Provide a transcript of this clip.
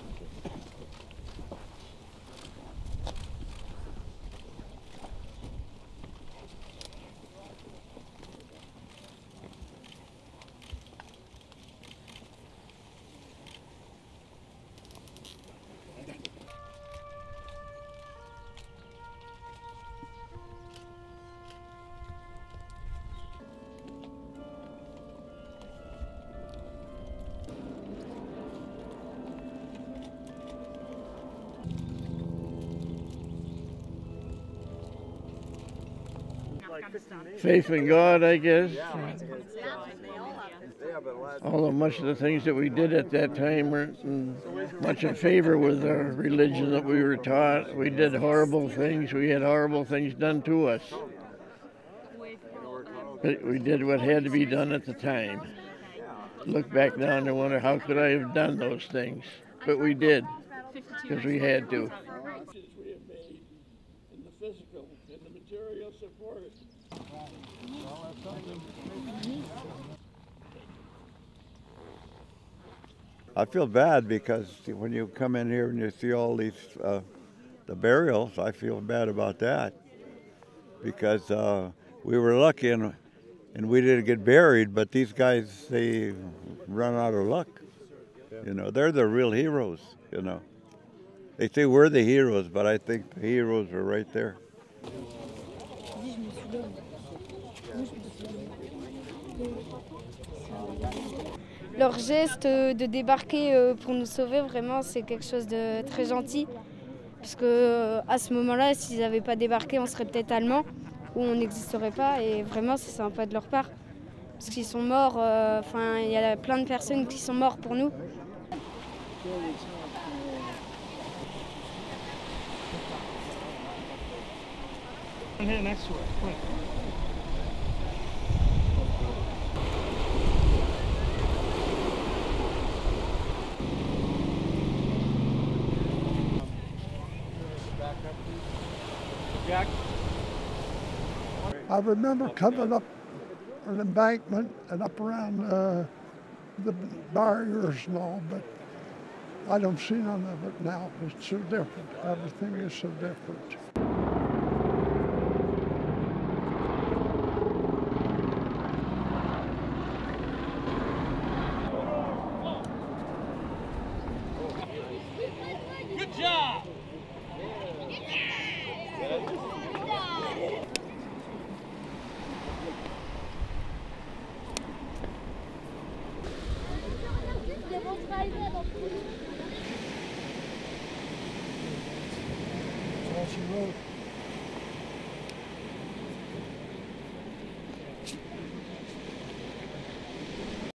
something. Faith in God, I guess. Although much of the things that we did at that time weren't in- much in favor with our religion that we were taught. We did horrible things. We had horrible things done to us. But we did what had to be done at the time. Look back now and wonder how could I have done those things? But we did because we had to. And the material support. I feel bad because when you come in here and you see all these uh, the burials, I feel bad about that because uh, we were lucky and and we didn't get buried, but these guys they run out of luck. You know, they're the real heroes. You know, they say we're the heroes, but I think the heroes are right there. Leur geste de débarquer euh, pour nous sauver, vraiment, c'est quelque chose de très gentil. Parce que euh, à ce moment-là, s'ils n'avaient pas débarqué, on serait peut-être allemands ou on n'existerait pas. Et vraiment, c'est sympa de leur part. Parce qu'ils sont morts, euh, enfin, il y a plein de personnes qui sont mortes pour nous. Next to it. I remember coming up an embankment and up around uh, the barriers and all, but I don't see none of it now. It's so different. Everything is so different. That's all she wrote.